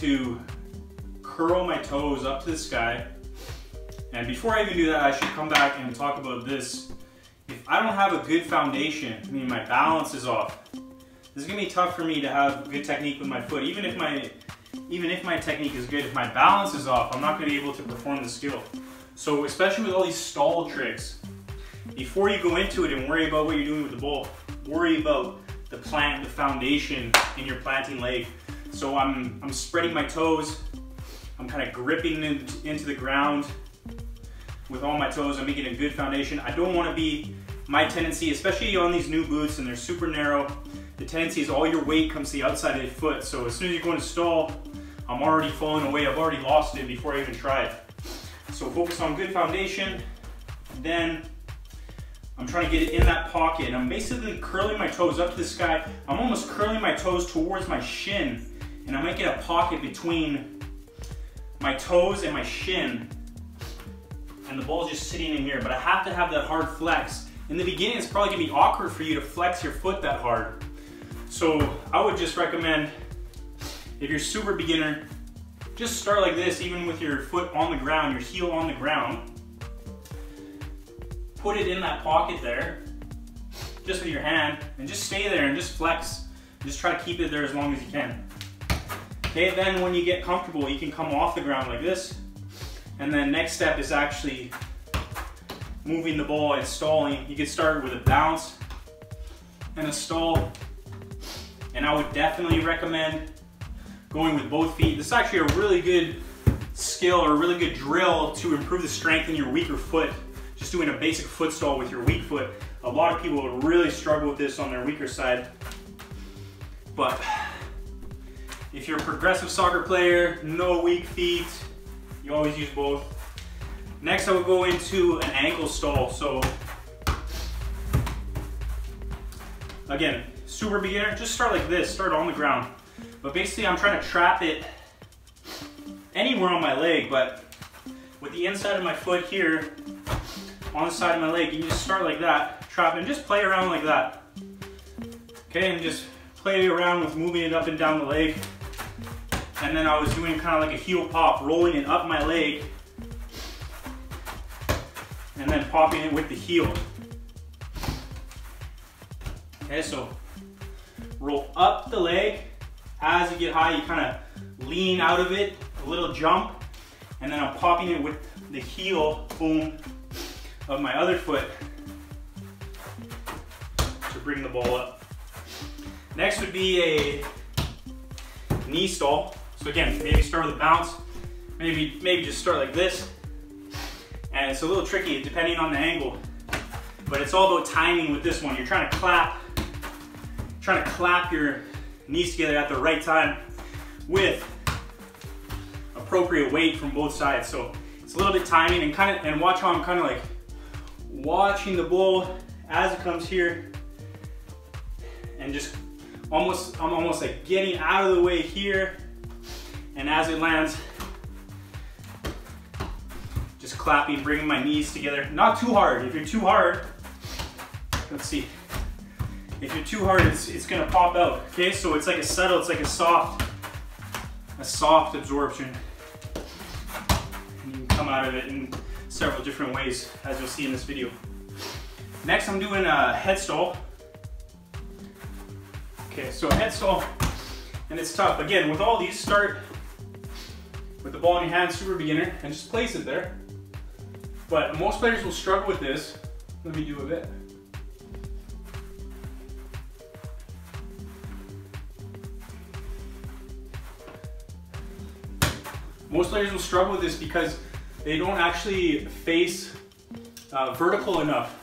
to curl my toes up to the sky. And before I even do that, I should come back and talk about this. If I don't have a good foundation, I mean my balance is off, this is gonna be tough for me to have good technique with my foot. Even if my even if my technique is good, if my balance is off, I'm not gonna be able to perform the skill. So especially with all these stall tricks, before you go into it and worry about what you're doing with the ball, worry about the plant, the foundation in your planting leg. So I'm, I'm spreading my toes, I'm kind of gripping into the ground with all my toes. I'm making a good foundation. I don't want to be, my tendency, especially on these new boots and they're super narrow, the tendency is all your weight comes to the outside of the foot. So as soon as you go into stall, I'm already falling away. I've already lost it before I even try it. So focus on good foundation. Then I'm trying to get it in that pocket. I'm basically curling my toes up to the sky. I'm almost curling my toes towards my shin. And I'm making a pocket between my toes and my shin. And the ball's just sitting in here. But I have to have that hard flex. In the beginning, it's probably gonna be awkward for you to flex your foot that hard. So I would just recommend, if you're super beginner, just start like this, even with your foot on the ground, your heel on the ground. Put it in that pocket there, just with your hand, and just stay there and just flex. Just try to keep it there as long as you can. Okay, then when you get comfortable, you can come off the ground like this. And then next step is actually moving the ball and stalling. You can start with a bounce and a stall. And I would definitely recommend going with both feet. This is actually a really good skill or a really good drill to improve the strength in your weaker foot. Just doing a basic foot stall with your weak foot. A lot of people really struggle with this on their weaker side. But if you're a progressive soccer player, no weak feet, you always use both. Next I will go into an ankle stall. So again, super beginner, just start like this, start on the ground. But basically I'm trying to trap it anywhere on my leg, but with the inside of my foot here, on the side of my leg, you can just start like that, trap it, and just play around like that. Okay, and just play around with moving it up and down the leg. And then I was doing kind of like a heel pop, rolling it up my leg, and then popping it with the heel. Okay, so roll up the leg, as you get high, you kind of lean out of it, a little jump, and then I'm popping it with the heel, boom, of my other foot to bring the ball up. Next would be a knee stall. So again, maybe start with a bounce, maybe, maybe just start like this. And it's a little tricky depending on the angle, but it's all about timing with this one. You're trying to clap, trying to clap your knees together at the right time with appropriate weight from both sides. So it's a little bit timing and kind of, and watch how I'm kind of like watching the ball as it comes here and just almost, I'm almost like getting out of the way here and as it lands, just clapping, bringing my knees together. Not too hard. If you're too hard, let's see. If you're too hard, it's, it's gonna pop out. Okay, so it's like a subtle, it's like a soft, a soft absorption. And you can come out of it in several different ways, as you'll see in this video. Next, I'm doing a head stall. Okay, so head stall, and it's tough. Again, with all these, start with the ball in your hand, super beginner, and just place it there. But most players will struggle with this. Let me do a bit. Most players will struggle with this because they don't actually face uh, vertical enough.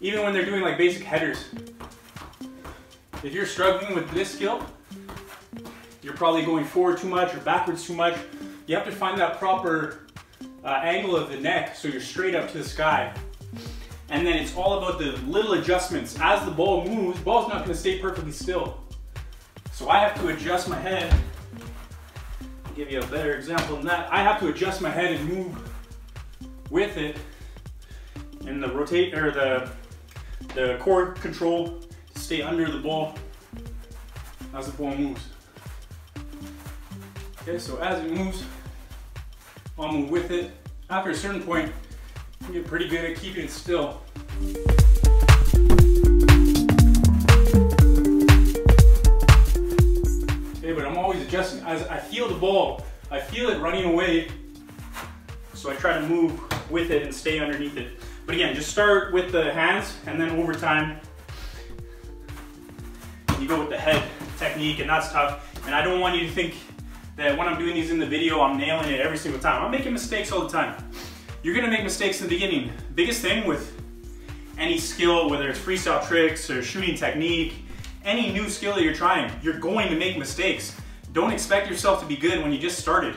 Even when they're doing like basic headers. If you're struggling with this skill, you're probably going forward too much or backwards too much. You have to find that proper uh, angle of the neck so you're straight up to the sky. And then it's all about the little adjustments. As the ball moves, ball's not gonna stay perfectly still. So I have to adjust my head I'll give you a better example than that. I have to adjust my head and move with it and the rotate or the the core control to stay under the ball as the ball moves. Okay, so as it moves, I'll move with it. After a certain point, you get pretty good at keeping it still. Okay, but I'm always adjusting. As I feel the ball, I feel it running away, so I try to move with it and stay underneath it. But again, just start with the hands, and then over time, you go with the head technique, and that's tough. And I don't want you to think that when I'm doing these in the video, I'm nailing it every single time. I'm making mistakes all the time. You're gonna make mistakes in the beginning. Biggest thing with any skill, whether it's freestyle tricks or shooting technique, any new skill that you're trying, you're going to make mistakes. Don't expect yourself to be good when you just started.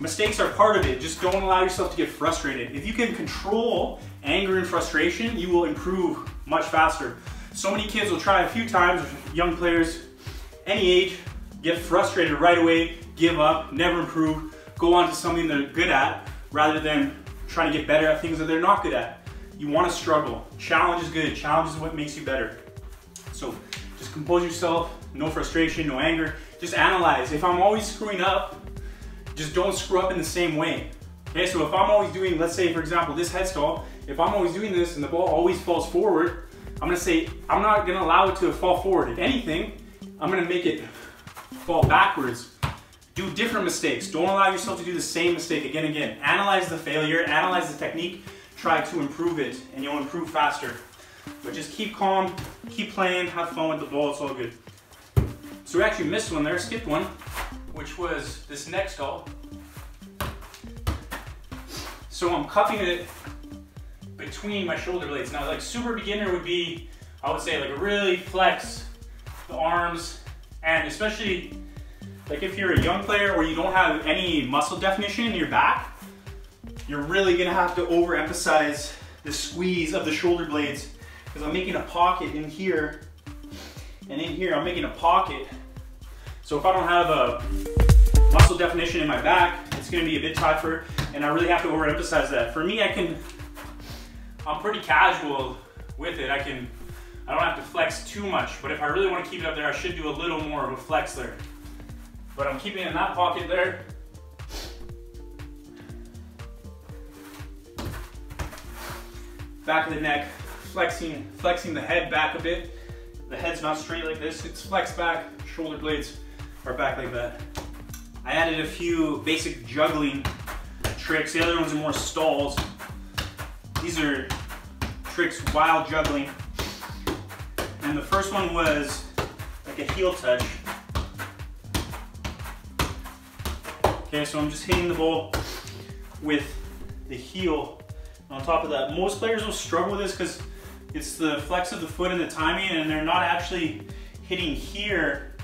Mistakes are part of it. Just don't allow yourself to get frustrated. If you can control anger and frustration, you will improve much faster. So many kids will try a few times, young players, any age, get frustrated right away, give up, never improve, go on to something they're good at rather than trying to get better at things that they're not good at. You want to struggle. Challenge is good. Challenge is what makes you better. So just compose yourself, no frustration, no anger. Just analyze. If I'm always screwing up, just don't screw up in the same way. Okay, so if I'm always doing, let's say for example, this head stall, if I'm always doing this and the ball always falls forward, I'm gonna say, I'm not gonna allow it to fall forward. If anything, I'm gonna make it fall backwards. Do different mistakes. Don't allow yourself to do the same mistake again and again. Analyze the failure, analyze the technique, try to improve it, and you'll improve faster. But just keep calm, keep playing, have fun with the ball, it's all good. So we actually missed one there, skipped one, which was this next stall. So I'm cupping it between my shoulder blades. Now like super beginner would be, I would say like really flex the arms and especially like if you're a young player or you don't have any muscle definition in your back, you're really gonna have to overemphasize the squeeze of the shoulder blades because I'm making a pocket in here and in here I'm making a pocket. So if I don't have a muscle definition in my back, it's gonna be a bit tougher and I really have to overemphasize that. For me, I can, I'm pretty casual with it. I can, I don't have to flex too much, but if I really wanna keep it up there, I should do a little more of a flex there. But I'm keeping it in that pocket there. Back of the neck, flexing, flexing the head back a bit. The head's not straight like this, it's flexed back, shoulder blades are back like that. I added a few basic juggling tricks. The other ones are more stalls. These are tricks while juggling. And the first one was like a heel touch. Okay, so I'm just hitting the ball with the heel on top of that. Most players will struggle with this because it's the flex of the foot and the timing and they're not actually hitting here.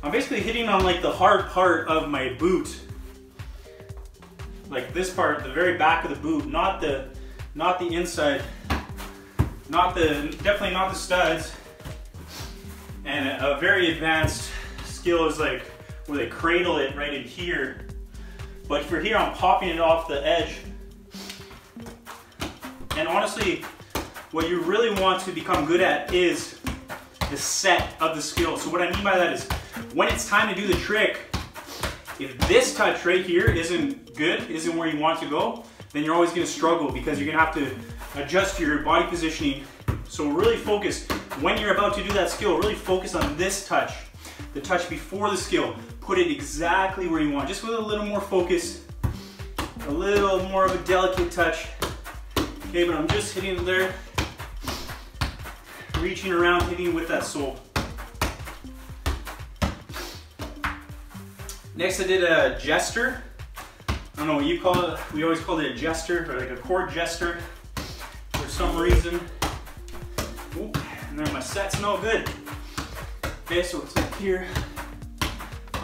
I'm basically hitting on like the hard part of my boot. Like this part, the very back of the boot, not the, not the inside, not the, definitely not the studs. And a, very advanced skill is like where they cradle it right in here but for here, I'm popping it off the edge. And honestly, what you really want to become good at is the set of the skill. So what I mean by that is when it's time to do the trick, if this touch right here isn't good, isn't where you want to go, then you're always gonna struggle because you're gonna have to adjust your body positioning. So really focus, when you're about to do that skill, really focus on this touch, the touch before the skill put it exactly where you want, just with a little more focus, a little more of a delicate touch. Okay, but I'm just hitting it there, reaching around, hitting with that sole. Next I did a jester. I don't know what you call it. We always called it a jester, or like a court jester for some reason. Ooh, and then my set's no good. Okay, so it's up here.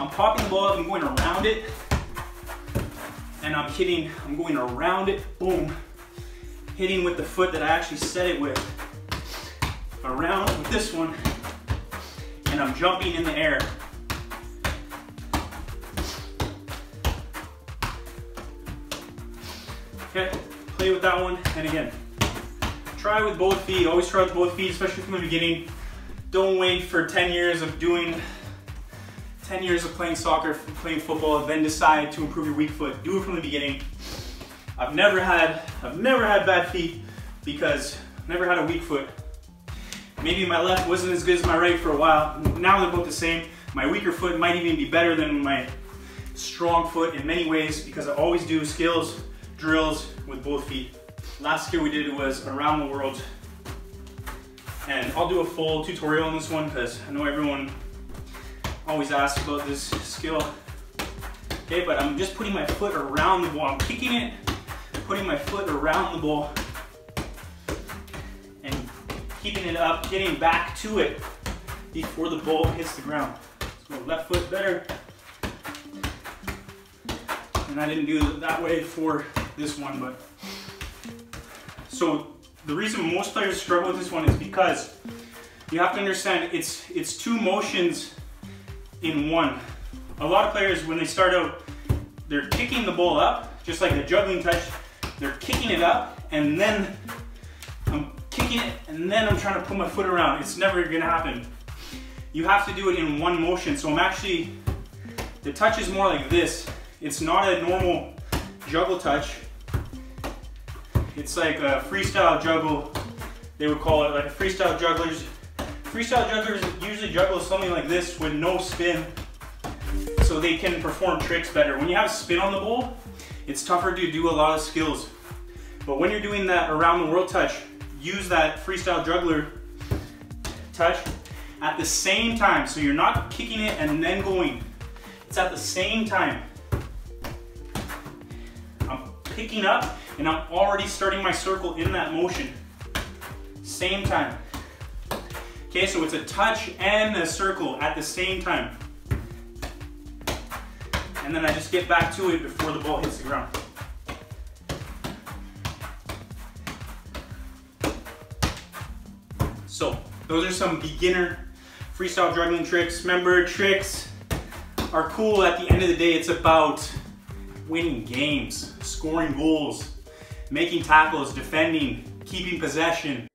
I'm popping the ball I'm going around it, and I'm hitting, I'm going around it, boom, hitting with the foot that I actually set it with. Around with this one, and I'm jumping in the air. Okay, play with that one, and again, try with both feet, always try with both feet, especially from the beginning. Don't wait for 10 years of doing 10 years of playing soccer, playing football, then decide to improve your weak foot. Do it from the beginning. I've never had, I've never had bad feet because I've never had a weak foot. Maybe my left wasn't as good as my right for a while. Now they're both the same. My weaker foot might even be better than my strong foot in many ways because I always do skills, drills with both feet. Last skill we did was around the world. And I'll do a full tutorial on this one because I know everyone always asks about this skill. Okay, but I'm just putting my foot around the ball. I'm kicking it, putting my foot around the ball and keeping it up, getting back to it before the ball hits the ground. So left foot better. And I didn't do it that way for this one, but so the reason most players struggle with this one is because you have to understand it's it's two motions in one. A lot of players when they start out, they're kicking the ball up, just like a juggling touch. They're kicking it up, and then I'm kicking it, and then I'm trying to put my foot around. It's never gonna happen. You have to do it in one motion. So I'm actually, the touch is more like this. It's not a normal juggle touch. It's like a freestyle juggle, they would call it, like freestyle jugglers. Freestyle jugglers usually juggle something like this with no spin, so they can perform tricks better. When you have spin on the bowl, it's tougher to do a lot of skills. But when you're doing that around the world touch, use that freestyle juggler touch at the same time. So you're not kicking it and then going. It's at the same time. I'm picking up and I'm already starting my circle in that motion. Same time. Okay, so it's a touch and a circle at the same time. And then I just get back to it before the ball hits the ground. So, those are some beginner freestyle juggling tricks. Remember, tricks are cool at the end of the day. It's about winning games, scoring goals, making tackles, defending, keeping possession,